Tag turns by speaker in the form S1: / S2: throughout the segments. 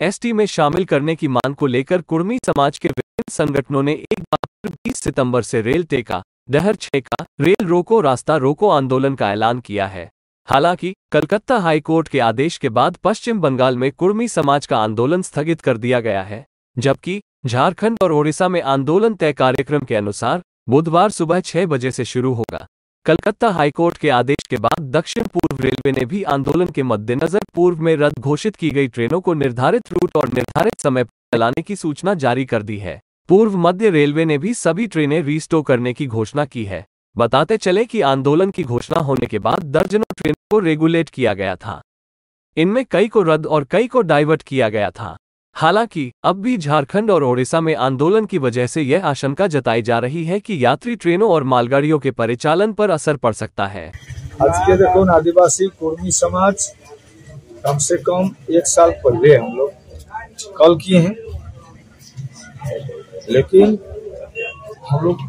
S1: ST में शामिल करने की मांग को लेकर कुर्मी समाज के विभिन्न संगठनों ने एक बार फिर बीस सितंबर से रेल टेका, डहर छेका, रेल रोको, रास्ता रोको आंदोलन का ऐलान किया है। हालाँकि, कलकत्ता हाईकोर्ट के आदेश के बाद पश्चिम बंगाल में कुर्मी समाज का आंदोलन स्थगित कर दिया गया है, जबकि झारखंड और ओडिशा में आंदोलन तय कार्यक्रम के अनुसार बुधवार सुबह छह बजे से शुरू होगा। कलकत्ता हाईकोर्ट के आदेश के बाद दक्षिण पूर्व रेलवे ने भी आंदोलन के मद्देनजर पूर्व में रद्द घोषित की गई ट्रेनों को निर्धारित रूट और निर्धारित समय पर चलाने की सूचना जारी कर दी है। पूर्व मध्य रेलवे ने भी सभी ट्रेनें रीस्टोर करने की घोषणा की है। बताते चले कि आंदोलन की घोषणा होने के बाद दर्जनों ट्रेनों को रेगुलेट किया गया था। इनमें कई को रद्द और कई को डाइवर्ट किया गया था। हालाँकि, अब भी झारखंड और ओडिशा में आंदोलन की वजह से यह आशंका जताई जा रही है कि यात्री ट्रेनों और मालगाड़ियों के परिचालन पर असर पड़ सकता है।
S2: आज के देखो आदिवासी, कुर्मी समाज कम से कम एक साल पहले हम लोग कॉल किए हैं। लेकिन हम लोग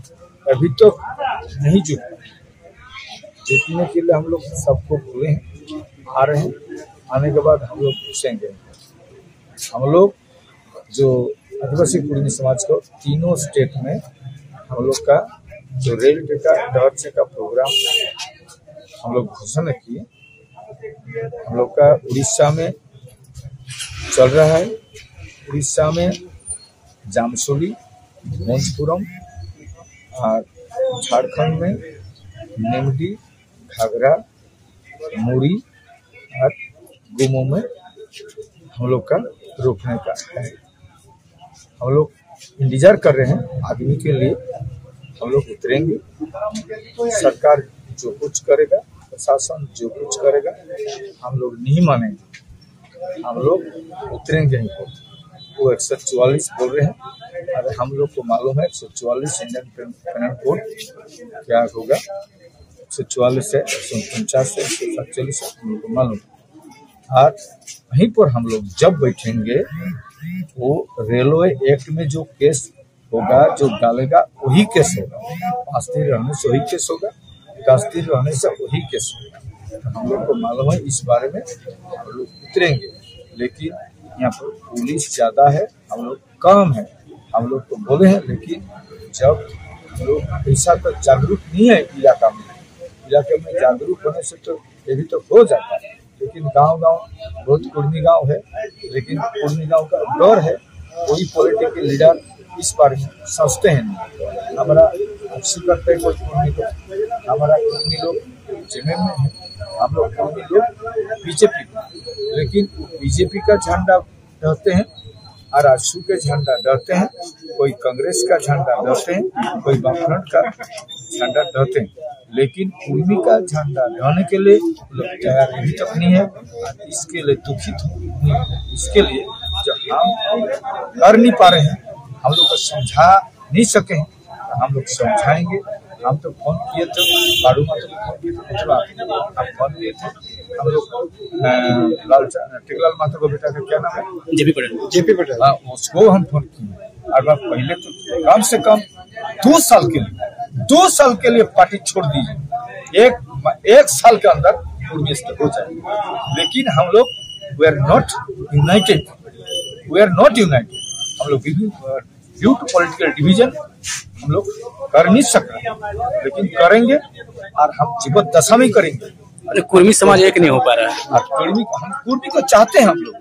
S2: अभी तक तो नहीं जुटे जुटने के लिए हम लोग सबको बोले हैं, आ रहे हैं। आने के बाद हम लोग पूछेंगे। हम लोग जो आदिवासी कुर्मी समाज को तीनों स्टेट में हम लोग का जो रेल का डर का प्रोग्राम हम लोग घोषणा किए हम लोग का उड़ीसा में चल रहा है। उड़ीसा में जामसोली मंचपुरम और झारखंड में नेमडी, घाघरा, मुरी और गुमो में हम लोग का रोकने का है। हम लोग इंतज़ार कर रहे हैं आदमी के लिए। हम लोग उतरेंगे। सरकार जो कुछ करेगा, प्रशासन जो कुछ करेगा, हम लोग नहीं मानेंगे। हम लोग उतरेंगे इनको वो एक सौ चौवालीस बोल रहे हैं। अरे हम लोग को मालूम है, एक सौ चौवालीस इंडियन पेनल कोड क्या होगा? एक सौ चौवालीस है, एक सौ उनचास है, एक सौ सैंतालीस है, हम लोग को मालूम और वहीं पर हम लोग जब बैठेंगे वो रेलवे एक्ट में जो केस होगा, जो डालेगा, वही केस होगा। अस्थिर रहने से वही केस होगा अस्थिर रहने से वही केस होगा। तो हम लोग को मालूम है, इस बारे में हम लोग उतरेंगे। लेकिन यहाँ पर पुलिस ज़्यादा है, हम लोग कम है। हम लोग तो बोले हैं, लेकिन जब हम लोग ऐसा तो जागरूक नहीं है इलाका में। इलाके में जागरूक होने से तो ये भी तो हो जाता है। लेकिन गाँव गाँव बहुत कुर्मी गाँव है, लेकिन कुर्मी गाँव का डर है कोई पॉलिटिकल लीडर इस बारे में सोचते हैं। हमारा अच्छी करते हैं कोई कुर्मी को। हमारा कुर्मी लोग जेएमएम में है, हम लोग कुर्मी लोग बीजेपी लेकिन बीजेपी का झंडा डरते हैं, और आजसू के झंडा डरते हैं, कोई कांग्रेस का झंडा डरते हैं, कोई बामफ्रंट का झंडा डरते हैं। लेकिन कुर्मी का झंडा ढाने के लिए लोग तैयार नहीं तक नहीं है इसके लिए दुखित हूँ। इसके लिए जब हम कर नहीं पा रहे हैं हम लोग को समझा नहीं सके तो हम लोग समझाएँगे। हम तो फ़ोन किए थे बारू माता को फ़ोन किए थे मिथिला हम फ़ोन किए थे। हम लोग लाल टिकलाल माता को बेटा का क्या नाम है?
S3: जेपी पटेल।
S2: जेपी पटेल। हाँ उसको हम फ़ोन किए। और पहले तो कम से कम दो साल के लिए दो साल के लिए पार्टी छोड़ दीजिए एक एक साल के अंदर हो जाए। लेकिन हम लोग we are not united we are not united हम लोग ड्यू टू पॉलिटिकल डिवीज़न हम लोग कर नहीं सक रहे लेकिन करेंगे और हम जीवन दशा में करेंगे।
S3: अरे कुर्मी समाज एक नहीं हो पा रहा है।
S2: कुर्मी हम कुर्मी को चाहते हैं हम लोग।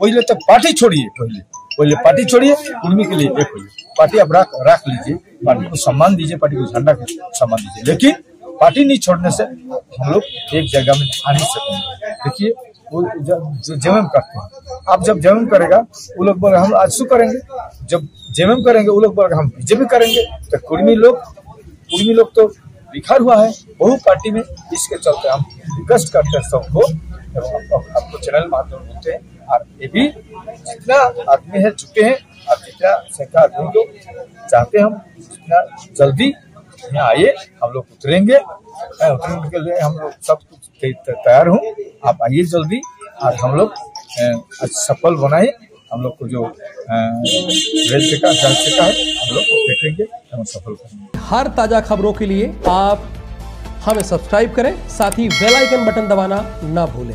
S2: पहले तो पार्टी छोड़िए पहले। पहले पार्टी छोड़िए कुर्मी के लिए एक होइए पार्टी आप रख रख लीजिए, पार्टी को सम्मान दीजिए, पार्टी को झंडा को सम्मान दीजिए। लेकिन पार्टी नहीं छोड़ने से हम लोग एक जगह में आ नहीं सकेंगे देखिए, वो जो जेएमएम करते हैं, आप जब जेएमएम करेगा, वो लोग बोले, हम आज शू करेंगे। जब जेएमएम करेंगे, वो लोग बोले, हम बीजेपी करेंगे। तो कुर्मी लोग कुर्मी लोग तो बिखर हुआ है। बहु पार्टी में इसके चलते हम रिक्वेस्ट करते हैं सबको आपको चैनल माध्यम होते हैं। और ये भी जितना आदमी है जुटे हैं और जितना संख्या आदमी लोग चाहते हम जितना जल्दी यहाँ आइए, हम लोग उतरेंगे। उतरने के लिए हम लोग सब कुछ तैयार हूँ। आप आइए जल्दी और हम लोग सफल बनाए हम लोग को जो का है, हम लोग देखेंगे, हम सफल करेंगे।
S4: हर ताज़ा खबरों के लिए आप हमें सब्सक्राइब करें, साथ ही बेल आइकन बटन दबाना ना भूलें।